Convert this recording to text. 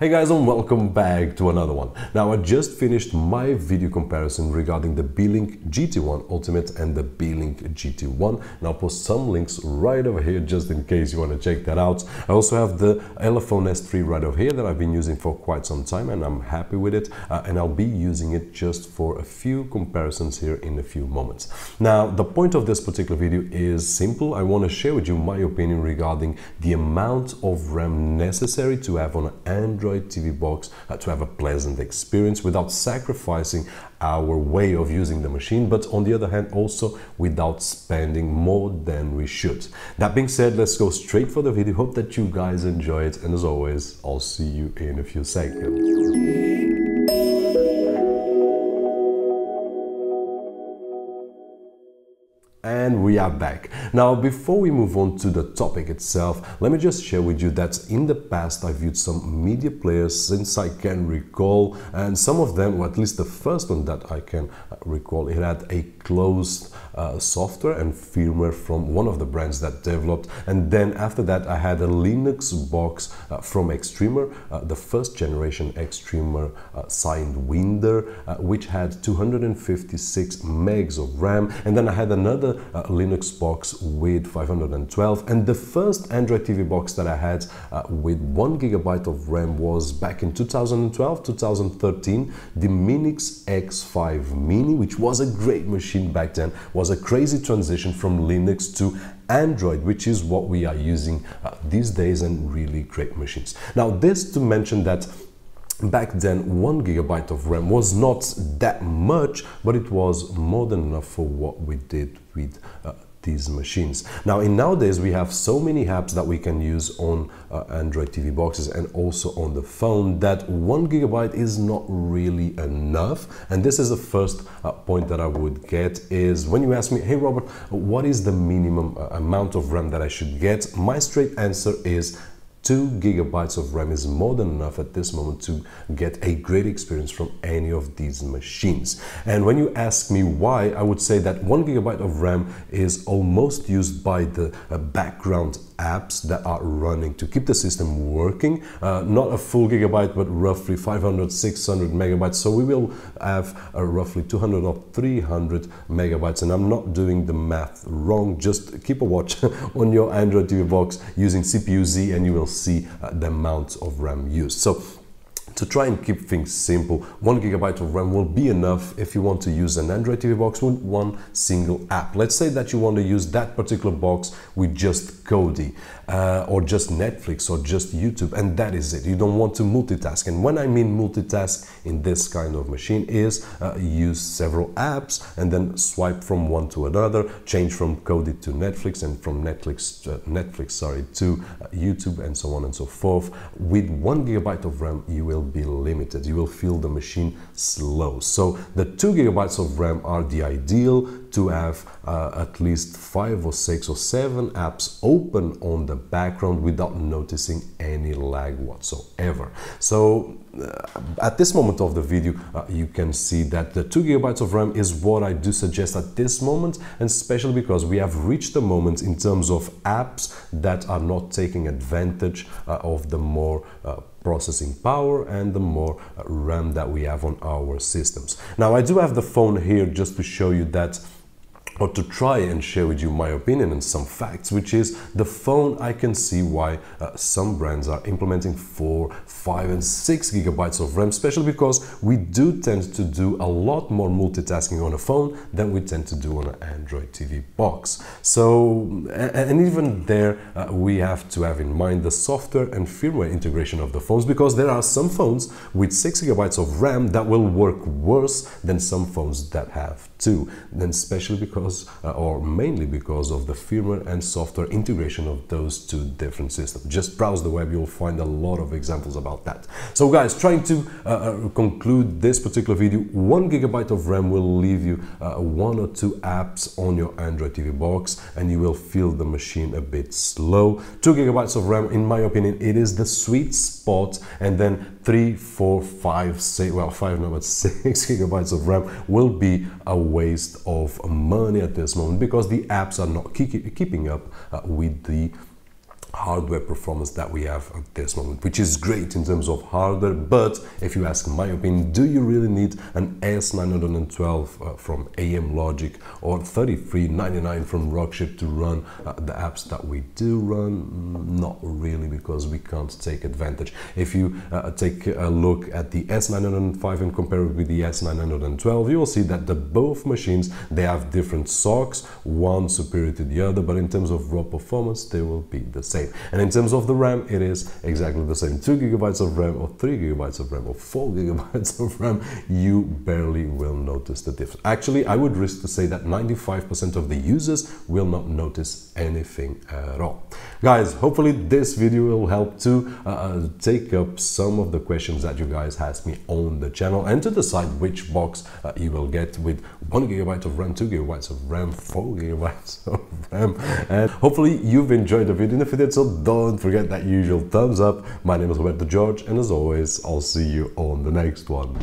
Hey guys and welcome back to another one. Now I just finished my video comparison regarding the Beelink GT1 Ultimate and the Beelink GT1 and I'll post some links right over here just in case you want to check that out. I also have the Elephone S3 right over here that I've been using for quite some time and I'm happy with it uh, and I'll be using it just for a few comparisons here in a few moments. Now the point of this particular video is simple. I want to share with you my opinion regarding the amount of RAM necessary to have on an Android Android TV box uh, to have a pleasant experience without sacrificing our way of using the machine, but on the other hand, also without spending more than we should. That being said, let's go straight for the video. Hope that you guys enjoy it, and as always, I'll see you in a few seconds. And we are back. Now, before we move on to the topic itself, let me just share with you that in the past I've viewed some media players since I can recall, and some of them, or at least the first one that I can recall, it had a closed uh, software and firmware from one of the brands that developed. And then after that, I had a Linux box uh, from Xtreamer, uh, the first generation Xtreamer uh, Sidewinder, uh, which had 256 megs of RAM. And then I had another uh, Linux box with 512. And the first Android TV box that I had with one gigabyte of RAM was back in 2012, 2013, the Minix X5 Mini, which was a great machine back then, was a crazy transition from Linux to Android, which is what we are using uh, these days and really great machines. Now, this to mention that back then one gigabyte of RAM was not that much, but it was more than enough for what we did with uh, these machines. Now in nowadays we have so many apps that we can use on uh, Android TV boxes and also on the phone that one gigabyte is not really enough and this is the first uh, point that I would get is when you ask me hey Robert what is the minimum uh, amount of RAM that I should get my straight answer is 2 gigabytes of RAM is more than enough at this moment to get a great experience from any of these machines. And when you ask me why, I would say that 1 gigabyte of RAM is almost used by the uh, background apps that are running to keep the system working. Uh, not a full gigabyte, but roughly 500, 600 megabytes. So we will have uh, roughly 200 or 300 megabytes. And I'm not doing the math wrong. Just keep a watch on your Android TV box using CPU-Z and you will see uh, the amount of RAM used. So to try and keep things simple, one gigabyte of RAM will be enough if you want to use an Android TV box with one single app. Let's say that you want to use that particular box with just Kodi uh, or just Netflix or just YouTube and that is it. You don't want to multitask. And when I mean multitask in this kind of machine is uh, use several apps and then swipe from one to another, change from Kodi to Netflix and from Netflix, uh, Netflix sorry, to uh, YouTube and so on and so forth. With one gigabyte of RAM, you will be limited. You will feel the machine slow. So the two gigabytes of RAM are the ideal to have uh, at least five or six or seven apps open on the background without noticing any lag whatsoever. So uh, at this moment of the video, uh, you can see that the two gigabytes of RAM is what I do suggest at this moment, and especially because we have reached the moment in terms of apps that are not taking advantage uh, of the more uh, processing power and the more uh, RAM that we have on our systems. Now I do have the phone here just to show you that or to try and share with you my opinion and some facts, which is the phone. I can see why uh, some brands are implementing four, five, and six gigabytes of RAM, especially because we do tend to do a lot more multitasking on a phone than we tend to do on an Android TV box. So, and even there, uh, we have to have in mind the software and firmware integration of the phones because there are some phones with six gigabytes of RAM that will work worse than some phones that have two. Then, especially because because, uh, or mainly because of the firmware and software integration of those two different systems. Just browse the web, you'll find a lot of examples about that. So guys, trying to uh, uh conclude this particular video, one gigabyte of RAM will leave you uh, one or two apps on your Android TV box and you will feel the machine a bit slow. Two gigabytes of RAM, in my opinion, it is the sweet spot and then three, four, five, six, well, five, no, but six gigabytes of RAM will be a waste of money at this moment because the apps are not keeping up uh, with the hardware performance that we have at this moment, which is great in terms of hardware. But if you ask my opinion, do you really need an S912 uh, from Amlogic or 3399 from Rockchip to run uh, the apps that we do run? Mm, not really, because we can't take advantage. If you uh, take a look at the S905 and compare it with the S912, you will see that the both machines they have different SOCs, one superior to the other, but in terms of raw performance, they will be the same. And in terms of the RAM, it is exactly the same. 2 gigabytes of RAM or 3 gigabytes of RAM or 4 gigabytes of RAM, you barely will notice the difference. Actually, I would risk to say that 95% of the users will not notice anything at all. Guys, hopefully this video will help to uh, uh, take up some of the questions that you guys asked me on the channel and to decide which box uh, you will get with 1 gigabyte of RAM, 2 gigabytes of RAM, 4 gigabytes of RAM. And hopefully you've enjoyed the video. And if you did so, don't forget that usual thumbs up. My name is Roberto Jorge, and as always, I'll see you on the next one.